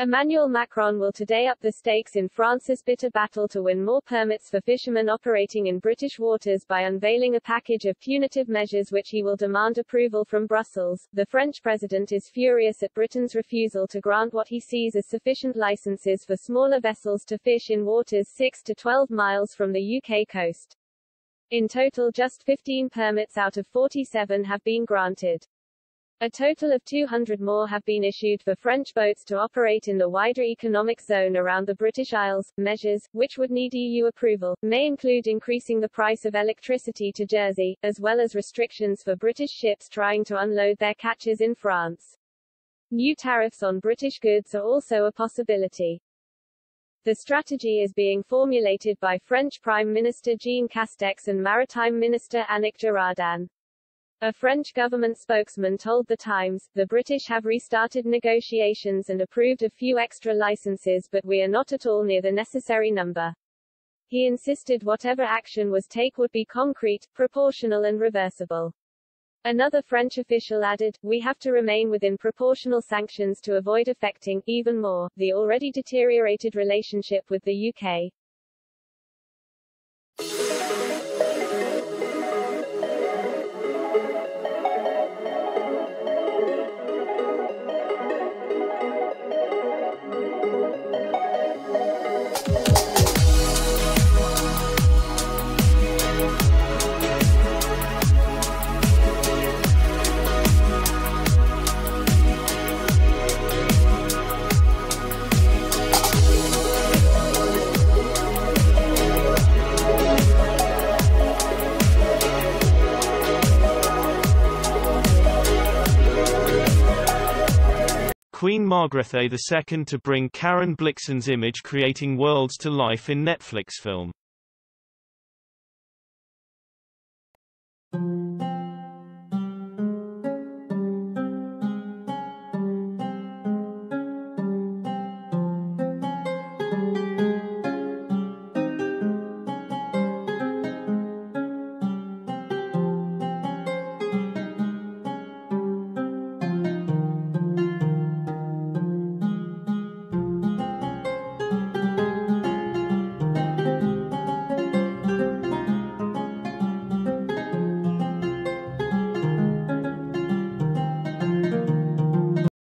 Emmanuel Macron will today up the stakes in France's bitter battle to win more permits for fishermen operating in British waters by unveiling a package of punitive measures which he will demand approval from Brussels. The French president is furious at Britain's refusal to grant what he sees as sufficient licenses for smaller vessels to fish in waters 6 to 12 miles from the UK coast. In total just 15 permits out of 47 have been granted. A total of 200 more have been issued for French boats to operate in the wider economic zone around the British Isles. Measures, which would need EU approval, may include increasing the price of electricity to Jersey, as well as restrictions for British ships trying to unload their catches in France. New tariffs on British goods are also a possibility. The strategy is being formulated by French Prime Minister Jean Castex and Maritime Minister Annick Girardin. A French government spokesman told The Times, the British have restarted negotiations and approved a few extra licenses but we are not at all near the necessary number. He insisted whatever action was take would be concrete, proportional and reversible. Another French official added, we have to remain within proportional sanctions to avoid affecting, even more, the already deteriorated relationship with the UK. Queen Margrethe II to bring Karen Blixen's image creating worlds to life in Netflix film.